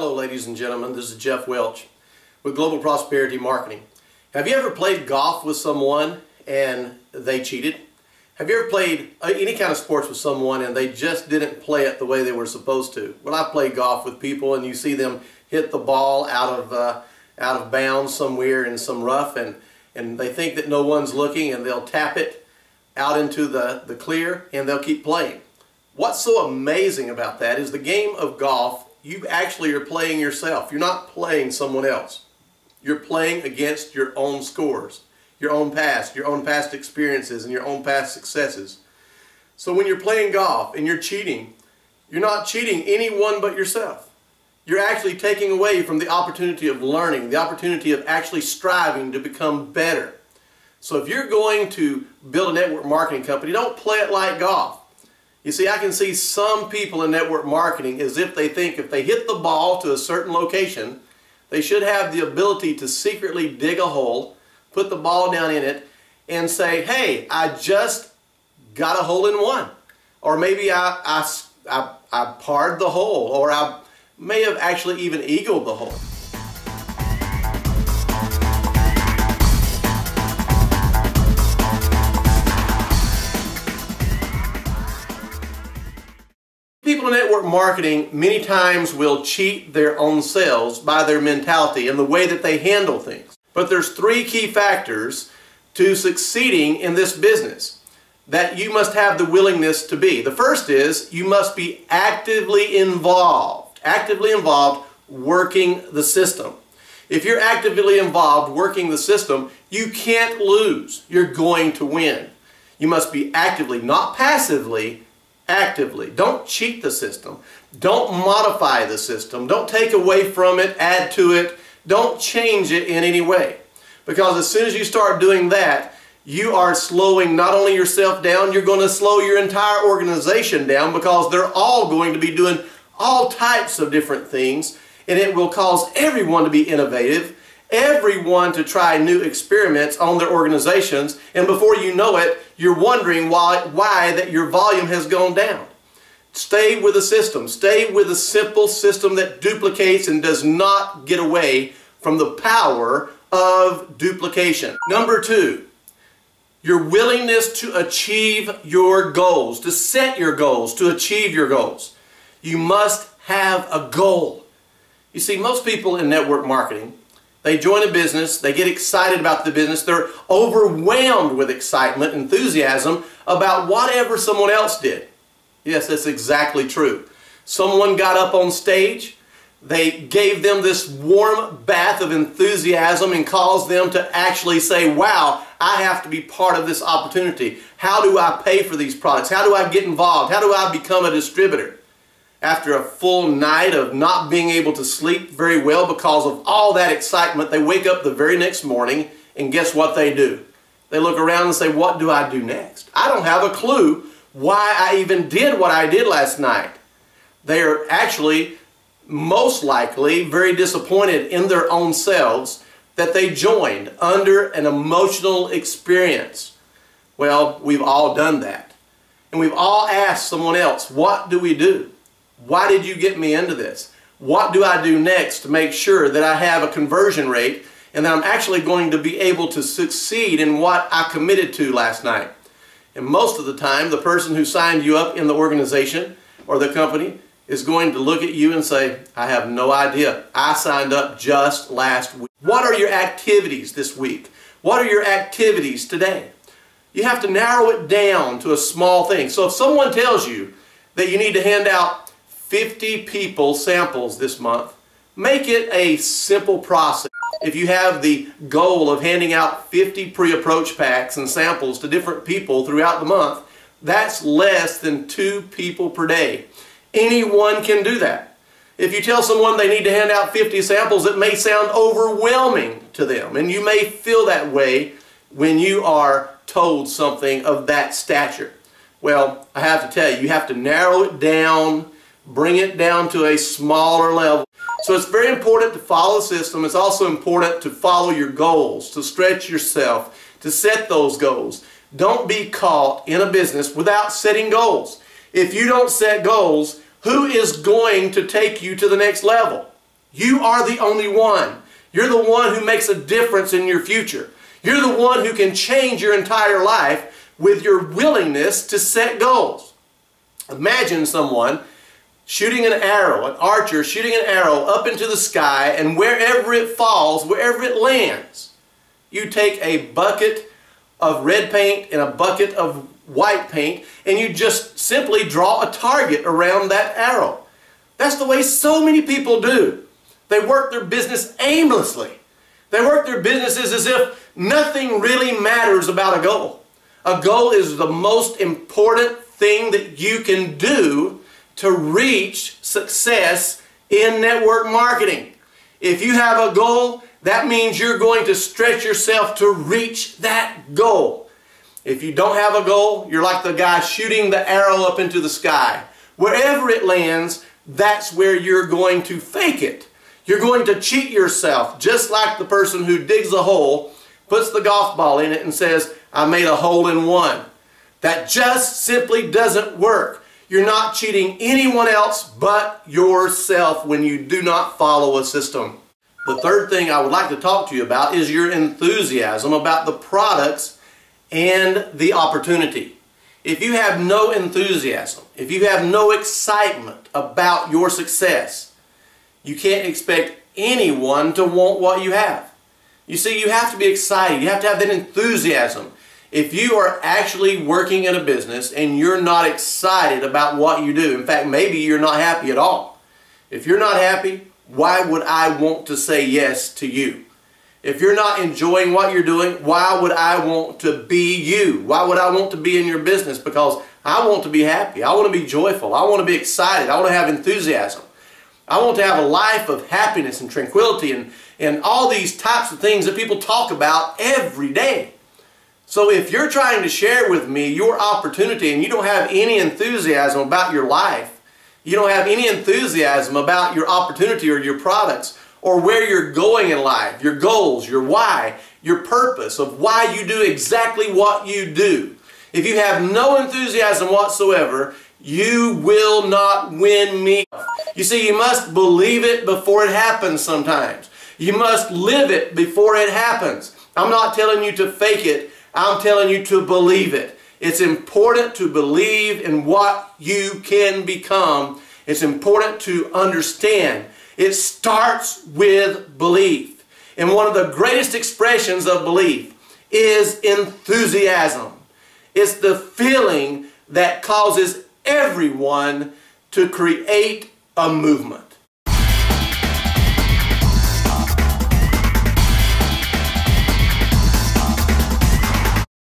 Hello ladies and gentlemen, this is Jef Welch with Global Prosperity Marketing. Have you ever played golf with someone and they cheated? Have you ever played uh, any kind of sports with someone and they just didn't play it the way they were supposed to? Well, I play golf with people and you see them hit the ball out of, uh, out of bounds somewhere in some rough and, and they think that no one's looking and they'll tap it out into the, the clear and they'll keep playing. What's so amazing about that is the game of golf you actually are playing yourself. You're not playing someone else. You're playing against your own scores, your own past, your own past experiences, and your own past successes. So when you're playing golf and you're cheating, you're not cheating anyone but yourself. You're actually taking away from the opportunity of learning, the opportunity of actually striving to become better. So if you're going to build a network marketing company, don't play it like golf. You see, I can see some people in network marketing as if they think if they hit the ball to a certain location, they should have the ability to secretly dig a hole, put the ball down in it, and say, hey, I just got a hole in one. Or maybe I, I, I, I parred the hole, or I may have actually even eagled the hole. People in network marketing many times will cheat their own selves by their mentality and the way that they handle things. But there's three key factors to succeeding in this business that you must have the willingness to be. The first is you must be actively involved, actively involved working the system. If you're actively involved working the system, you can't lose. You're going to win. You must be actively, not passively, actively. Don't cheat the system. Don't modify the system. Don't take away from it, add to it. Don't change it in any way. Because as soon as you start doing that, you are slowing not only yourself down, you're going to slow your entire organization down because they're all going to be doing all types of different things and it will cause everyone to be innovative everyone to try new experiments on their organizations and before you know it you're wondering why, why that your volume has gone down. Stay with the system. Stay with a simple system that duplicates and does not get away from the power of duplication. Number two, your willingness to achieve your goals, to set your goals, to achieve your goals. You must have a goal. You see, most people in network marketing they join a business, they get excited about the business, they're overwhelmed with excitement, enthusiasm about whatever someone else did. Yes, that's exactly true. Someone got up on stage, they gave them this warm bath of enthusiasm and caused them to actually say, wow, I have to be part of this opportunity. How do I pay for these products? How do I get involved? How do I become a distributor? After a full night of not being able to sleep very well because of all that excitement, they wake up the very next morning and guess what they do? They look around and say, what do I do next? I don't have a clue why I even did what I did last night. They are actually most likely very disappointed in their own selves that they joined under an emotional experience. Well, we've all done that. And we've all asked someone else, what do we do? Why did you get me into this? What do I do next to make sure that I have a conversion rate and that I'm actually going to be able to succeed in what I committed to last night? And most of the time, the person who signed you up in the organization or the company is going to look at you and say, I have no idea. I signed up just last week. What are your activities this week? What are your activities today? You have to narrow it down to a small thing. So if someone tells you that you need to hand out 50 people samples this month. Make it a simple process. If you have the goal of handing out 50 pre-approach packs and samples to different people throughout the month, that's less than two people per day. Anyone can do that. If you tell someone they need to hand out 50 samples, it may sound overwhelming to them. And you may feel that way when you are told something of that stature. Well, I have to tell you, you have to narrow it down bring it down to a smaller level. So it's very important to follow the system. It's also important to follow your goals, to stretch yourself, to set those goals. Don't be caught in a business without setting goals. If you don't set goals, who is going to take you to the next level? You are the only one. You're the one who makes a difference in your future. You're the one who can change your entire life with your willingness to set goals. Imagine someone shooting an arrow, an archer shooting an arrow up into the sky, and wherever it falls, wherever it lands, you take a bucket of red paint and a bucket of white paint, and you just simply draw a target around that arrow. That's the way so many people do. They work their business aimlessly. They work their businesses as if nothing really matters about a goal. A goal is the most important thing that you can do to reach success in network marketing. If you have a goal, that means you're going to stretch yourself to reach that goal. If you don't have a goal, you're like the guy shooting the arrow up into the sky. Wherever it lands, that's where you're going to fake it. You're going to cheat yourself, just like the person who digs a hole, puts the golf ball in it and says, I made a hole in one. That just simply doesn't work. You're not cheating anyone else but yourself when you do not follow a system. The third thing I would like to talk to you about is your enthusiasm about the products and the opportunity. If you have no enthusiasm, if you have no excitement about your success, you can't expect anyone to want what you have. You see, you have to be excited. You have to have that enthusiasm. If you are actually working in a business and you're not excited about what you do, in fact, maybe you're not happy at all. If you're not happy, why would I want to say yes to you? If you're not enjoying what you're doing, why would I want to be you? Why would I want to be in your business? Because I want to be happy. I want to be joyful. I want to be excited. I want to have enthusiasm. I want to have a life of happiness and tranquility and, and all these types of things that people talk about every day. So if you're trying to share with me your opportunity and you don't have any enthusiasm about your life, you don't have any enthusiasm about your opportunity or your products or where you're going in life, your goals, your why, your purpose of why you do exactly what you do. If you have no enthusiasm whatsoever, you will not win me. You see, you must believe it before it happens sometimes. You must live it before it happens. I'm not telling you to fake it. I'm telling you to believe it. It's important to believe in what you can become. It's important to understand. It starts with belief. And one of the greatest expressions of belief is enthusiasm. It's the feeling that causes everyone to create a movement.